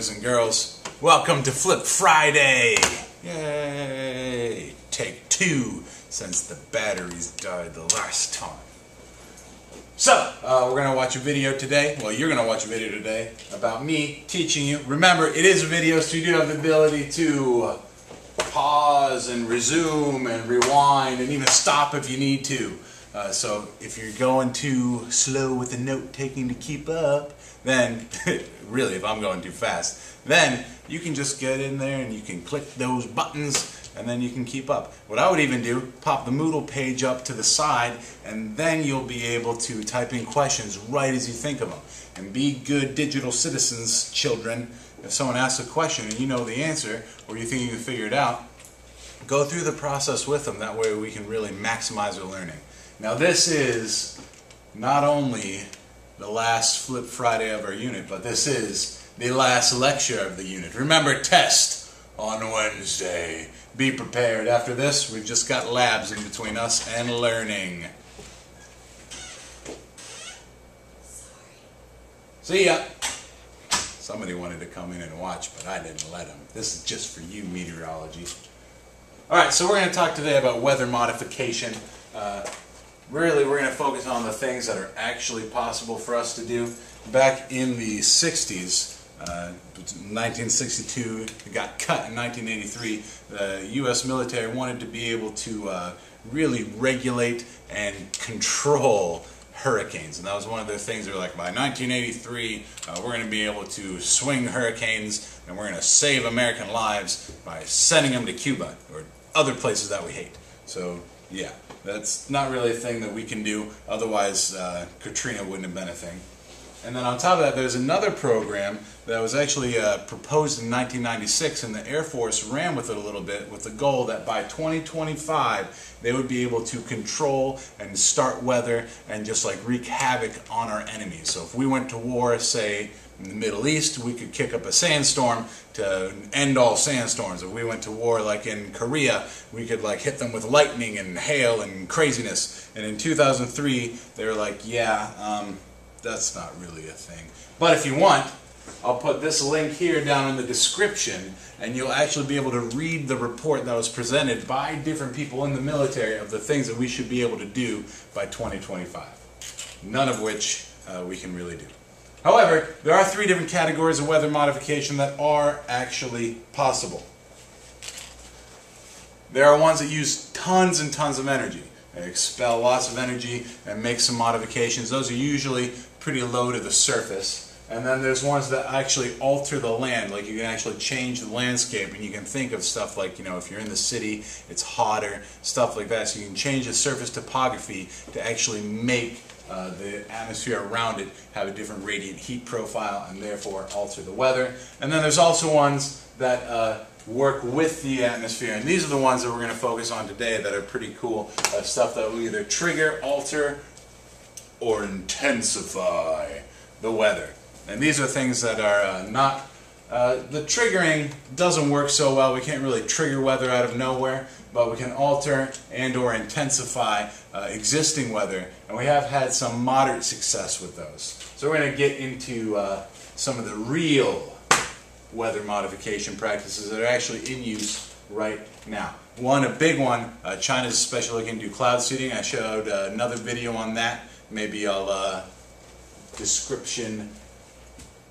boys and girls. Welcome to Flip Friday! Yay! Take two, since the batteries died the last time. So, uh, we're going to watch a video today. Well, you're going to watch a video today about me teaching you. Remember, it is a video, so you do have the ability to pause and resume and rewind and even stop if you need to. Uh, so if you're going too slow with the note taking to keep up, then really if I'm going too fast, then you can just get in there and you can click those buttons and then you can keep up. What I would even do, pop the Moodle page up to the side and then you'll be able to type in questions right as you think of them. And be good digital citizens, children. If someone asks a question and you know the answer or you think you can figure it out, go through the process with them. That way we can really maximize their learning. Now this is not only the last Flip Friday of our unit, but this is the last lecture of the unit. Remember, test on Wednesday. Be prepared. After this, we've just got labs in between us and learning. See ya. Somebody wanted to come in and watch, but I didn't let them. This is just for you, meteorology. All right, so we're going to talk today about weather modification. Uh, really we're going to focus on the things that are actually possible for us to do. Back in the 60s, uh, 1962, it got cut in 1983, the U.S. military wanted to be able to uh, really regulate and control hurricanes. And that was one of the things they were like, by 1983, uh, we're going to be able to swing hurricanes and we're going to save American lives by sending them to Cuba or other places that we hate. So, yeah. That's not really a thing that we can do, otherwise uh, Katrina wouldn't have been a thing. And then on top of that, there's another program that was actually uh, proposed in 1996, and the Air Force ran with it a little bit with the goal that by 2025 they would be able to control and start weather and just like wreak havoc on our enemies. So if we went to war, say in the Middle East, we could kick up a sandstorm to end all sandstorms. If we went to war like in Korea, we could like hit them with lightning and hail and craziness. And in 2003, they were like, yeah, um, that's not really a thing. But if you want, I'll put this link here down in the description and you'll actually be able to read the report that was presented by different people in the military of the things that we should be able to do by 2025. None of which uh, we can really do. However, there are three different categories of weather modification that are actually possible. There are ones that use tons and tons of energy. They expel lots of energy and make some modifications. Those are usually pretty low to the surface. And then there's ones that actually alter the land, like you can actually change the landscape and you can think of stuff like, you know, if you're in the city, it's hotter, stuff like that. So you can change the surface topography to actually make uh, the atmosphere around it have a different radiant heat profile and therefore alter the weather. And then there's also ones that uh, work with the atmosphere. And these are the ones that we're going to focus on today that are pretty cool. Uh, stuff that will either trigger, alter, or intensify the weather. And these are things that are uh, not uh, the triggering doesn't work so well. We can't really trigger weather out of nowhere, but we can alter and or intensify uh, existing weather, and we have had some moderate success with those. So we're going to get into uh, some of the real weather modification practices that are actually in use right now. One, a big one, uh, China's especially looking to do cloud seeding. I showed uh, another video on that. Maybe I'll description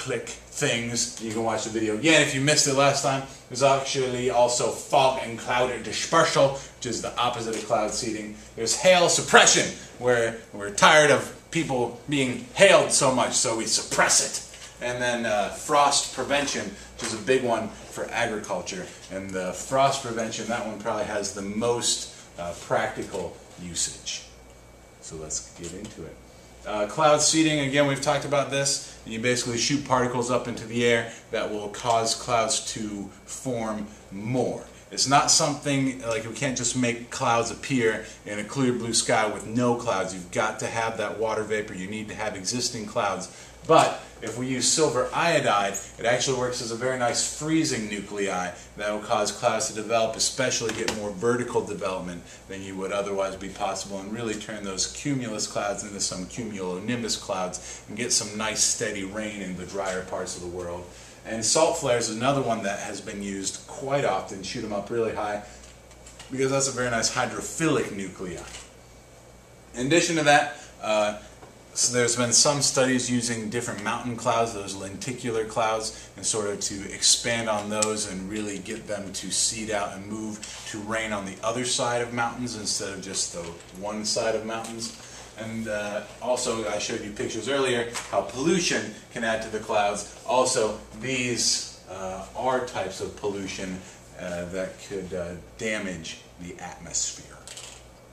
click things. You can watch the video again if you missed it last time. There's actually also fog and cloud dispersal, which is the opposite of cloud seeding. There's hail suppression, where we're tired of people being hailed so much, so we suppress it. And then uh, frost prevention, which is a big one for agriculture. And the frost prevention, that one probably has the most uh, practical usage. So let's get into it. Uh, cloud seeding, again, we've talked about this. You basically shoot particles up into the air that will cause clouds to form more. It's not something like we can't just make clouds appear in a clear blue sky with no clouds. You've got to have that water vapor. You need to have existing clouds. But if we use silver iodide, it actually works as a very nice freezing nuclei that will cause clouds to develop, especially get more vertical development than you would otherwise be possible, and really turn those cumulus clouds into some cumulonimbus clouds and get some nice steady rain in the drier parts of the world. And salt flares is another one that has been used quite often. Shoot them up really high because that's a very nice hydrophilic nuclei. In addition to that, uh, so there's been some studies using different mountain clouds, those lenticular clouds, and sort of to expand on those and really get them to seed out and move to rain on the other side of mountains instead of just the one side of mountains. And uh, also, I showed you pictures earlier how pollution can add to the clouds. Also, these uh, are types of pollution uh, that could uh, damage the atmosphere.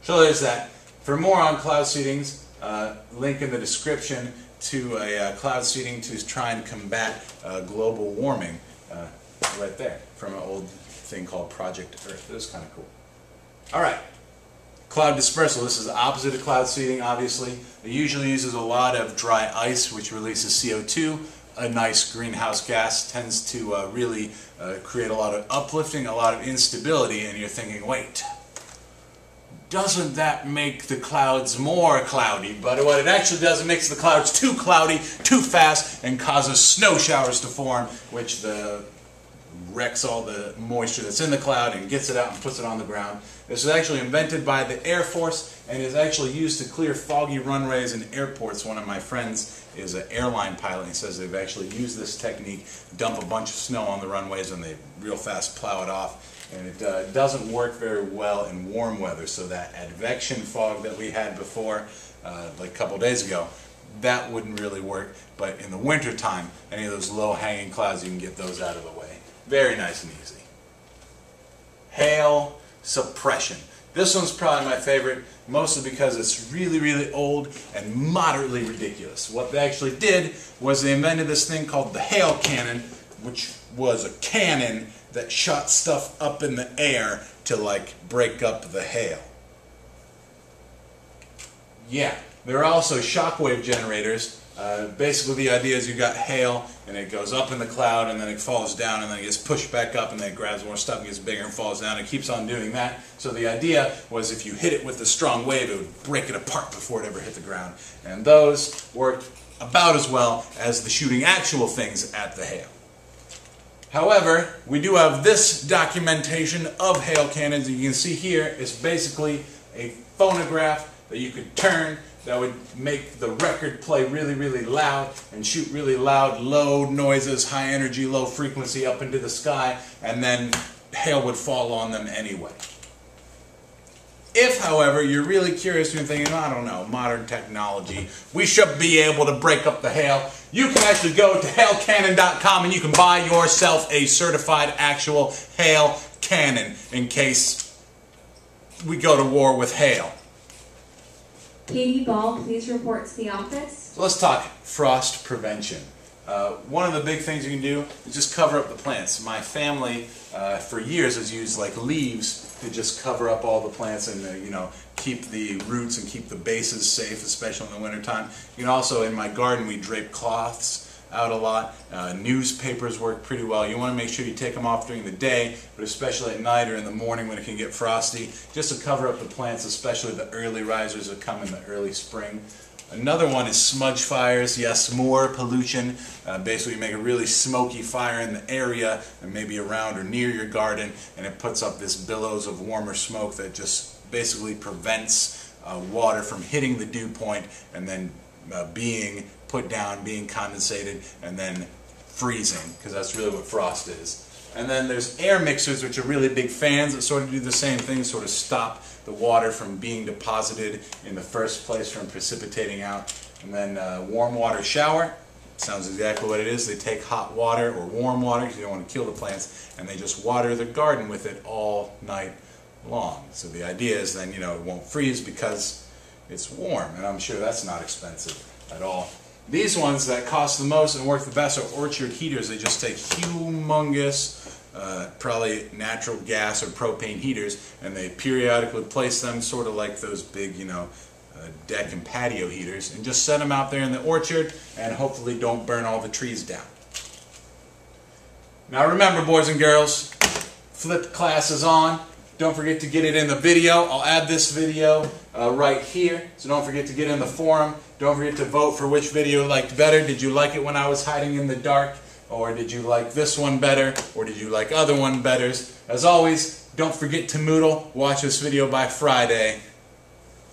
So there's that. For more on cloud seedings, uh, link in the description to a uh, cloud seeding to try and combat uh, global warming uh, right there from an old thing called Project Earth. It was kind of cool. All right. Cloud dispersal. This is the opposite of cloud seeding, obviously. It usually uses a lot of dry ice, which releases CO2. A nice greenhouse gas tends to uh, really uh, create a lot of uplifting, a lot of instability, and you're thinking, wait, doesn't that make the clouds more cloudy? But what it actually does, it makes the clouds too cloudy, too fast, and causes snow showers to form, which the wrecks all the moisture that's in the cloud and gets it out and puts it on the ground. This was actually invented by the Air Force and is actually used to clear foggy runways and airports. One of my friends is an airline pilot. He says they've actually used this technique, dump a bunch of snow on the runways and they real fast plow it off and it uh, doesn't work very well in warm weather. So that advection fog that we had before, uh, like a couple days ago, that wouldn't really work. But in the winter time, any of those low-hanging clouds, you can get those out of the way. Very nice and easy. Hail suppression. This one's probably my favorite, mostly because it's really, really old and moderately ridiculous. What they actually did was they invented this thing called the hail cannon, which was a cannon that shot stuff up in the air to like break up the hail. Yeah, there are also shockwave generators. Uh, basically, the idea is you got hail and it goes up in the cloud and then it falls down and then it gets pushed back up and then it grabs more stuff and gets bigger and falls down. It keeps on doing that. So the idea was if you hit it with a strong wave, it would break it apart before it ever hit the ground. And those worked about as well as the shooting actual things at the hail. However, we do have this documentation of hail cannons. You can see here it's basically a phonograph that you could turn that would make the record play really, really loud and shoot really loud, low noises, high energy, low frequency up into the sky, and then hail would fall on them anyway. If, however, you're really curious and you're thinking, I don't know, modern technology, we should be able to break up the hail, you can actually go to hailcannon.com and you can buy yourself a certified actual hail cannon in case we go to war with hail. Katie Ball, please report to the office. So let's talk frost prevention. Uh, one of the big things you can do is just cover up the plants. My family, uh, for years, has used like leaves to just cover up all the plants and uh, you know keep the roots and keep the bases safe, especially in the wintertime. You can also, in my garden, we drape cloths out a lot. Uh, newspapers work pretty well. You want to make sure you take them off during the day, but especially at night or in the morning when it can get frosty, just to cover up the plants, especially the early risers that come in the early spring. Another one is smudge fires. Yes, more pollution. Uh, basically, you make a really smoky fire in the area and maybe around or near your garden, and it puts up this billows of warmer smoke that just basically prevents uh, water from hitting the dew point and then uh, being put down, being condensated, and then freezing, because that's really what frost is. And then there's air mixers, which are really big fans that sort of do the same thing, sort of stop the water from being deposited in the first place from precipitating out. And then uh, warm water shower, sounds exactly what it is. They take hot water or warm water because you don't want to kill the plants, and they just water the garden with it all night long. So the idea is then, you know, it won't freeze because it's warm, and I'm sure that's not expensive at all. These ones that cost the most and work the best are orchard heaters. They just take humongous uh, probably natural gas or propane heaters, and they periodically place them sort of like those big, you know, uh, deck and patio heaters, and just set them out there in the orchard, and hopefully don't burn all the trees down. Now remember, boys and girls, flip class is on. Don't forget to get it in the video. I'll add this video uh, right here, so don't forget to get in the forum. Don't forget to vote for which video you liked better. Did you like it when I was hiding in the dark? Or did you like this one better? Or did you like other one better? As always, don't forget to Moodle. Watch this video by Friday.